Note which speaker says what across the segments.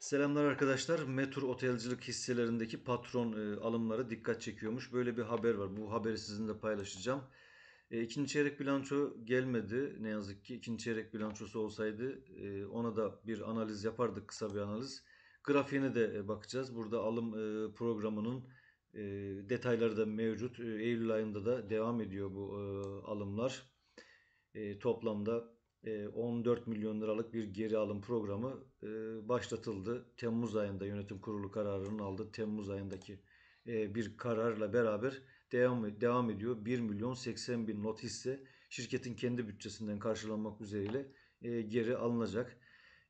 Speaker 1: Selamlar arkadaşlar. Metur Otelcilik hisselerindeki patron e, alımları dikkat çekiyormuş. Böyle bir haber var. Bu haberi sizinle paylaşacağım. E, ikinci çeyrek bilanço gelmedi. Ne yazık ki ikinci çeyrek bilançosu olsaydı e, ona da bir analiz yapardık. Kısa bir analiz. Grafiğine de e, bakacağız. Burada alım e, programının e, detayları da mevcut. E, Eylül ayında da devam ediyor bu e, alımlar. E, toplamda 14 milyon liralık bir geri alım programı e, başlatıldı. Temmuz ayında yönetim kurulu kararının aldığı Temmuz ayındaki e, bir kararla beraber devam devam ediyor. 1 milyon 80 bin lot hisse şirketin kendi bütçesinden karşılanmak üzereyle e, geri alınacak.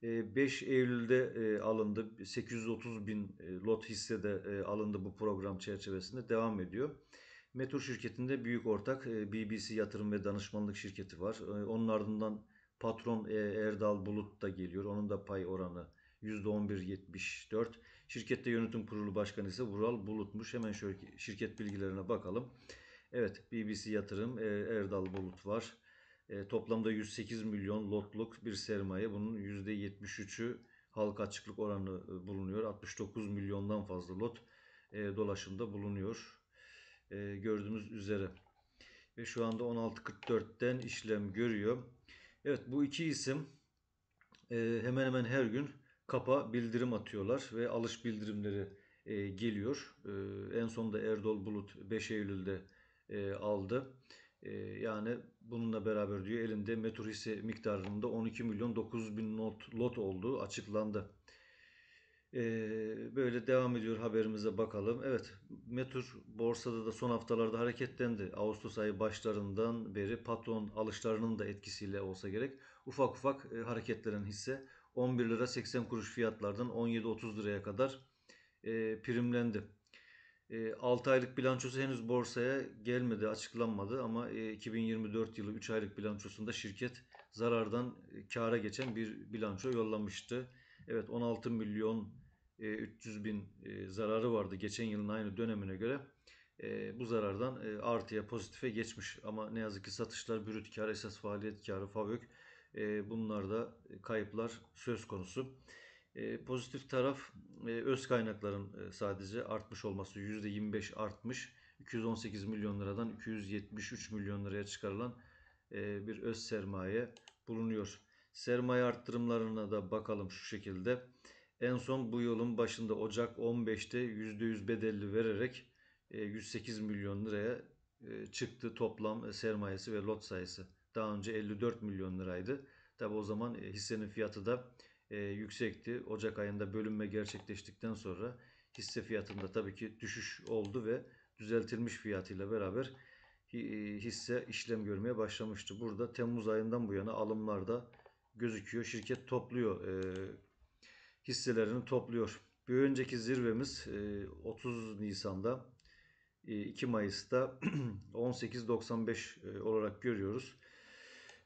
Speaker 1: E, 5 Eylül'de e, alındı. 830 bin e, lot hisse de e, alındı bu program çerçevesinde devam ediyor. Metur şirketinde büyük ortak e, BBC Yatırım ve Danışmanlık şirketi var. E, Onun ardından patron e, Erdal Bulut da geliyor. Onun da pay oranı %11.74. Şirkette yönetim kurulu başkanı ise Vural Bulut'muş. Hemen şöyle şirket bilgilerine bakalım. Evet BBC Yatırım e, Erdal Bulut var. E, toplamda 108 milyon lotluk bir sermaye. Bunun %73'ü halka açıklık oranı e, bulunuyor. 69 milyondan fazla lot dolaşımda bulunuyor. E, gördüğünüz üzere. Ve şu anda 16.44'ten işlem görüyor. Evet bu iki isim e, hemen hemen her gün kapa bildirim atıyorlar ve alış bildirimleri e, geliyor. E, en sonunda Erdol Bulut 5 Eylül'de e, aldı. E, yani bununla beraber diyor elinde metur hisse miktarında 12 milyon 900 bin not, lot olduğu açıklandı. Böyle devam ediyor haberimize bakalım. Evet, Metur borsada da son haftalarda hareketlendi. Ağustos ayı başlarından beri patron alışlarının da etkisiyle olsa gerek ufak ufak e, hareketlenen hisse 11 lira 80 kuruş fiyatlardan 17.30 liraya kadar e, primlendi. E, 6 aylık bilançosu henüz borsaya gelmedi, açıklanmadı ama e, 2024 yılı 3 aylık bilançosunda şirket zarardan e, kâra geçen bir bilanço yollamıştı. Evet 16 milyon e, 300 bin e, zararı vardı geçen yılın aynı dönemine göre. E, bu zarardan e, artıya pozitife geçmiş ama ne yazık ki satışlar brüt kar, esas faaliyet karı, FAVÖK e, bunlarda kayıplar söz konusu. E, pozitif taraf e, öz kaynakların e, sadece artmış olması %25 artmış. 218 milyon liradan 273 milyon liraya çıkarılan e, bir öz sermaye bulunuyor. Sermaye arttırımlarına da bakalım şu şekilde. En son bu yılın başında Ocak 15'te %100 bedelli vererek e, 108 milyon liraya e, çıktı toplam sermayesi ve lot sayısı. Daha önce 54 milyon liraydı. Tabi o zaman e, hissenin fiyatı da e, yüksekti. Ocak ayında bölünme gerçekleştikten sonra hisse fiyatında tabii ki düşüş oldu ve düzeltilmiş fiyatıyla beraber hi- e, hisse işlem görmeye başlamıştı. Burada Temmuz ayından bu yana alımlarda gözüküyor. Şirket topluyor e, hisselerini topluyor. Bir önceki zirvemiz e, 30 Nisan'da e, 2 Mayıs'ta 18.95 e, olarak görüyoruz.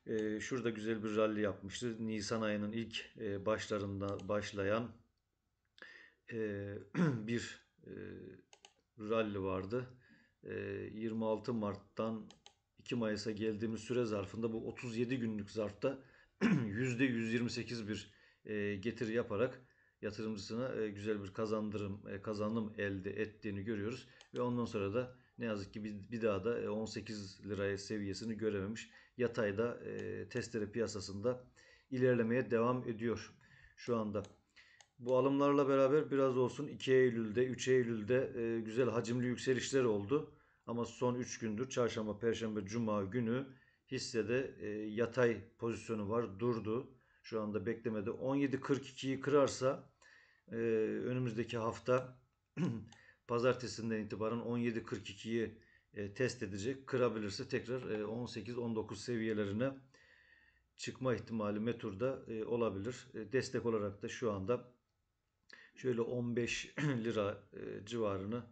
Speaker 1: E, şurada güzel bir rally yapmıştı. Nisan ayının ilk e, başlarında başlayan e, bir e, rally vardı. E, 26 Mart'tan 2 Mayıs'a geldiğimiz süre zarfında bu 37 günlük zarfta %128 bir e, getiri yaparak yatırımcısına e, güzel bir kazandırım e, kazanım elde ettiğini görüyoruz ve ondan sonra da ne yazık ki bir, daha da e, 18 liraya seviyesini görememiş. Yatayda e, testere piyasasında ilerlemeye devam ediyor şu anda. Bu alımlarla beraber biraz olsun 2 Eylül'de 3 Eylül'de e, güzel hacimli yükselişler oldu. Ama son 3 gündür çarşamba, perşembe, cuma günü hissede e, yatay pozisyonu var durdu. Şu anda beklemede 17.42'yi kırarsa e, önümüzdeki hafta pazartesinden itibaren 17.42'yi e, test edecek. Kırabilirse tekrar e, 18-19 seviyelerine çıkma ihtimali Metur'da e, olabilir. E, destek olarak da şu anda şöyle 15 lira e, civarını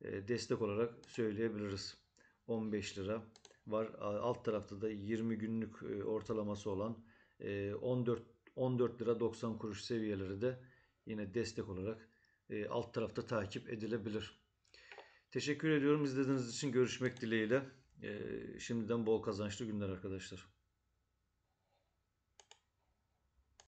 Speaker 1: e, destek olarak söyleyebiliriz. 15 lira var. Alt tarafta da 20 günlük e, ortalaması olan e, 14 14 lira 90 kuruş seviyeleri de yine destek olarak e, alt tarafta takip edilebilir. Teşekkür ediyorum izlediğiniz için görüşmek dileğiyle. E, şimdiden bol kazançlı günler arkadaşlar.